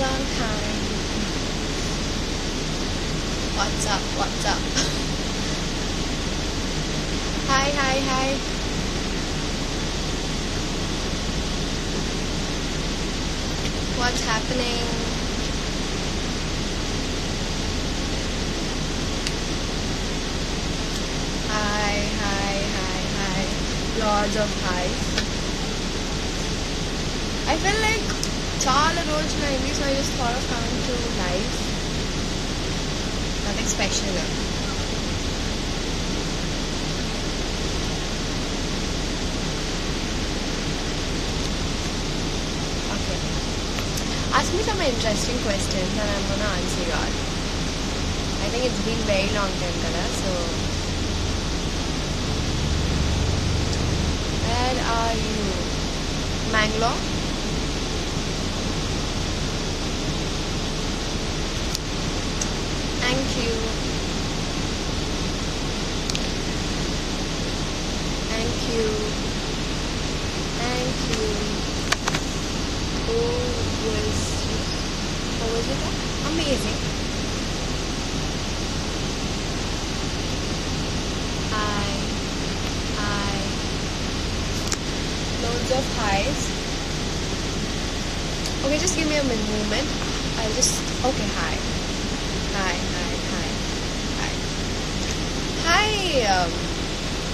on time. What's up? What's up? hi, hi, hi. What's happening? Hi, hi, hi, hi. Lords of highs. I feel like చాలా రోజులు అయింది so I just thought of coming to live nothing special Okay. Ask me some interesting questions and I'm gonna answer you all. I think it's been very long time, kada, so where are you? Mangalore? You. Thank you. Who was How was it? Amazing. Hi. Hi. Loads of highs. Okay, just give me a moment. I'll just. Okay, hi. Hi, hi, hi. Hi. Hi, um,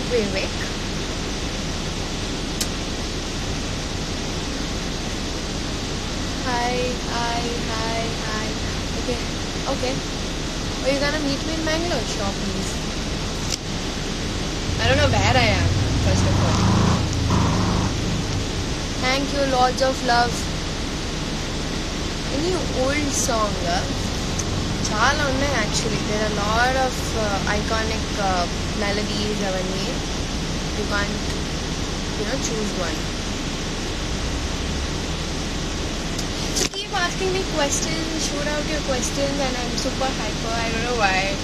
Vivek. Hi, hi, hi, hi. Okay, okay. Are you gonna meet me in Mangalore? Sure, please. I don't know where I am, first of all. Thank you, Lords of Love. Any old song? uh, చాలా ఉన్నాయి actually there are lot of iconic melodies అవన్నీ you can you know choose one Keep asking me questions, shoot out your questions, and I'm super hyper. I don't know why.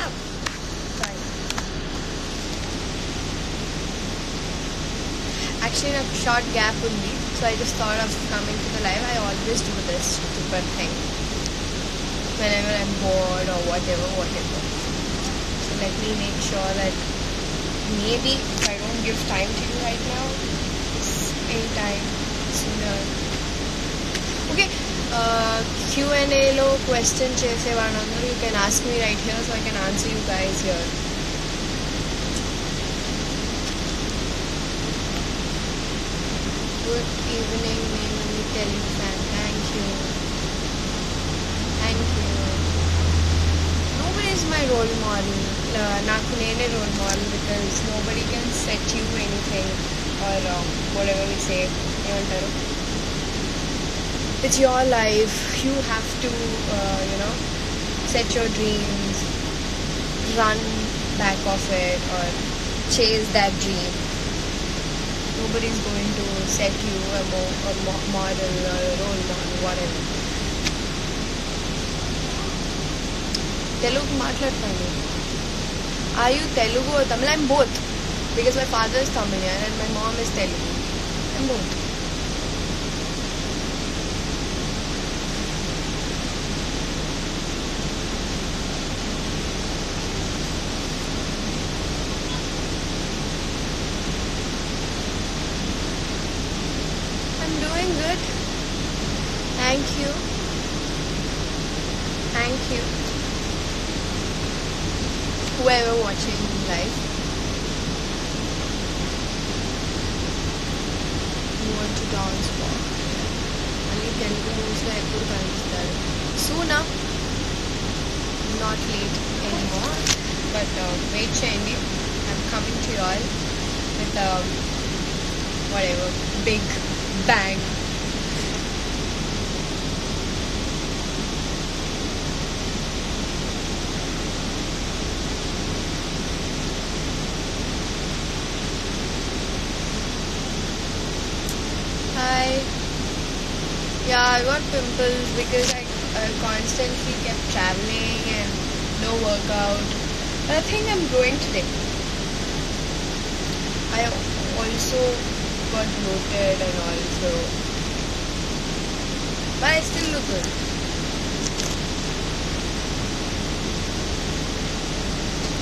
Ow. Actually, a short gap only, so I just thought of coming to the live. I always do this stupid thing whenever I'm bored or whatever, whatever. So let me make sure that maybe if I don't give time to you right now, it's anytime sooner. Okay, uh, Q&A lo question chese you can ask me right here so I can answer you guys here. Good evening, Mimi Telefan. Thank you. Thank you. Nobody is my role model Uh, నాకు నేనే role model because nobody can set you anything or um, whatever we say. ఏమంటారు It's your life. You have to, uh, you know, set your dreams, run back of it, or chase that dream. Nobody's going to set you a, mo- a mo- model or a role model, whatever. Telugu మాట్లాడతాను are you Telugu or Tamil? I'm both. Because my father is Tamilian and my mom is Telugu. I'm both. I'm doing good. Thank you. Thank you whoever watching life, you want to dance for, and you can do Uslaikur Kanjidar soon up not late anymore. But uh, wait change. I'm coming to y'all with um, whatever big bang. I got pimples because I uh, constantly kept traveling and no workout. But I think I'm growing today. I also got bloated and also, but I still look good.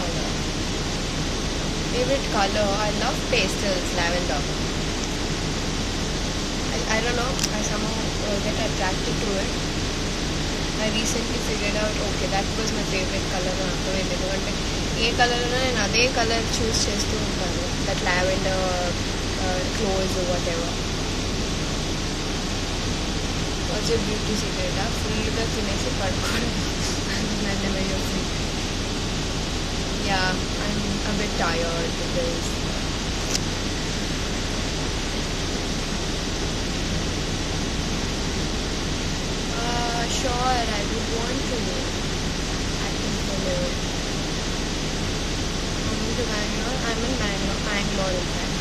Color. Favorite color? I love pastels, lavender. I, I don't know. I somehow uh, get attracted to it. I recently figured out okay that was my favorite color అర్థమైంది ఎందుకంటే ఏ colour అయినా నేను అదే colour చూస్ చేస్తూ ఉంటాను that lavender close what ever వచ్చే beauty secret ఫుల్గా తినేసి పడుకోవడం నన్ను చెప్పి yeah I'm a bit tired In fact.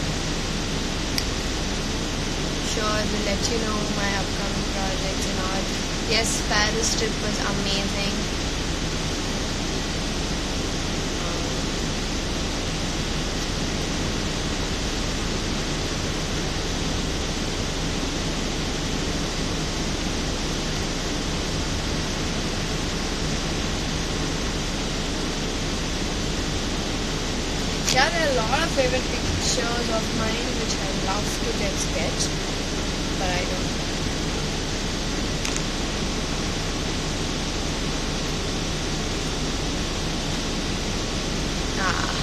Sure, we'll let you know my upcoming projects and all. Yes, Paris trip was amazing. Yeah, there are a lot of favorite pictures of mine which I love to get sketched, but I don't. Ah.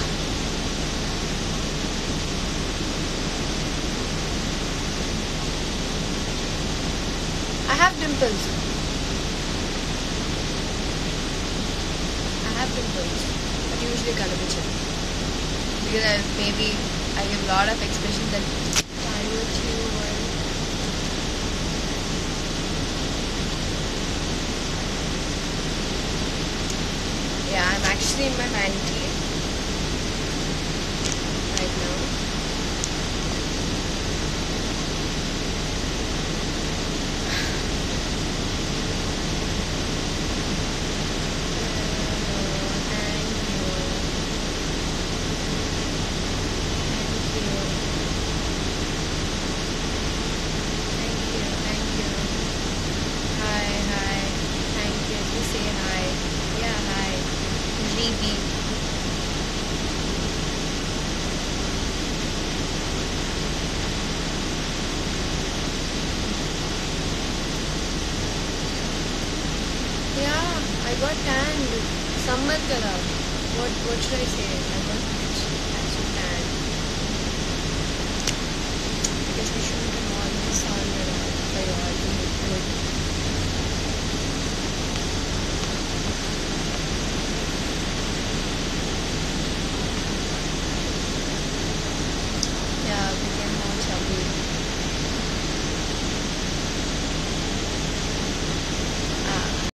I have dimples. I have dimples, but usually colour picture because I maybe I give a lot of expressions that align with you yeah, I'm actually in my 90s. I got tanned. Sambat kara. What, what should I say? I got actually tanned. I guess we shouldn't come all this